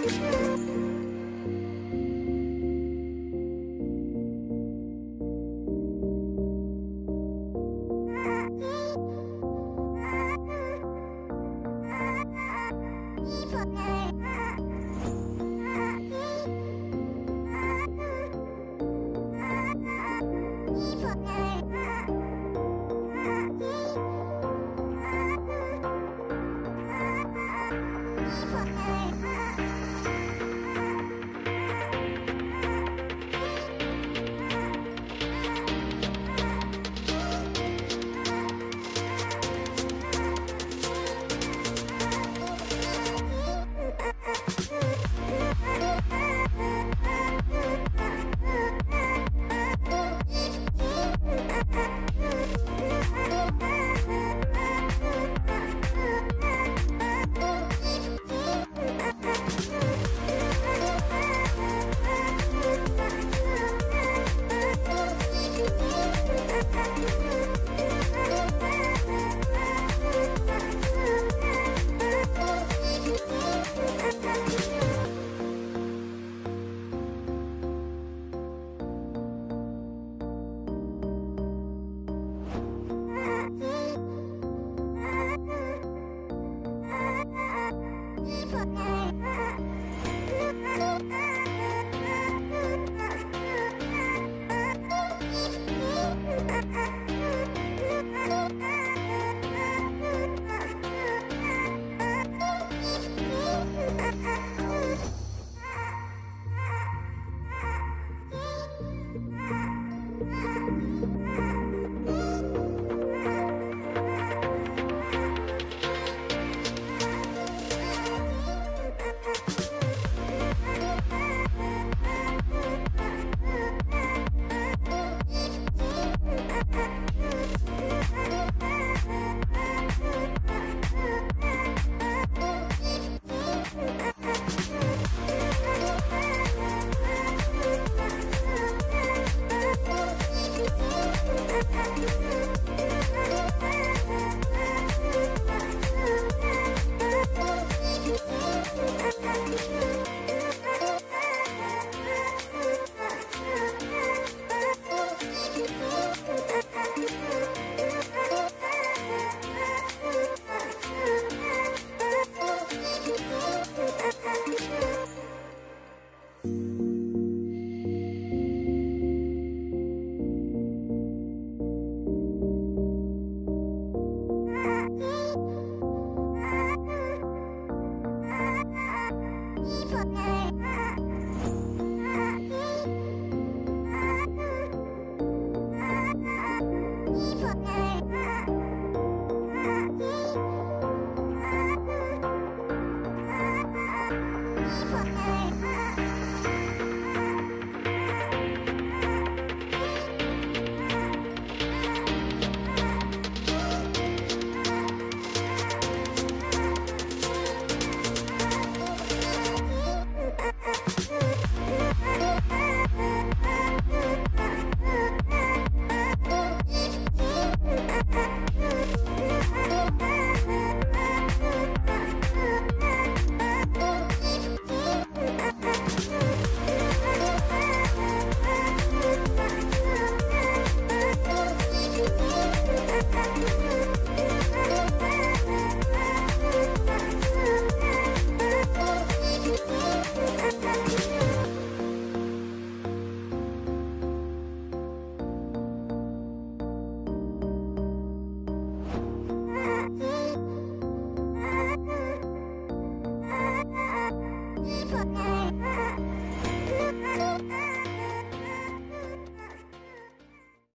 Okay. Beautiful night. Bye.